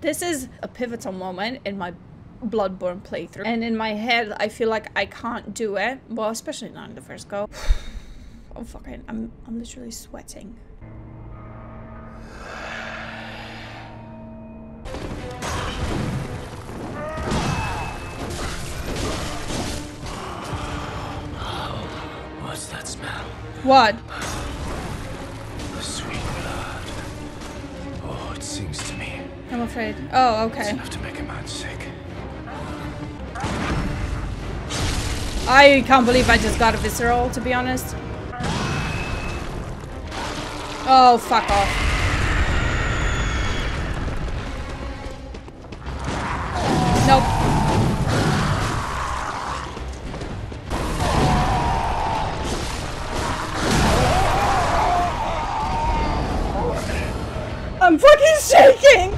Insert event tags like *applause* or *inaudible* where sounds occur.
This is a pivotal moment in my Bloodborne playthrough. And in my head, I feel like I can't do it. Well, especially not in the first go. *sighs* oh, fucking, I'm, I'm literally sweating. What's that smell? What? The sweet blood. Oh, it sings to me. I'm afraid. Oh, okay. It's enough to make a man sick. I can't believe I just got a visceral, to be honest. Oh, fuck off. Nope. I'm fucking shaking!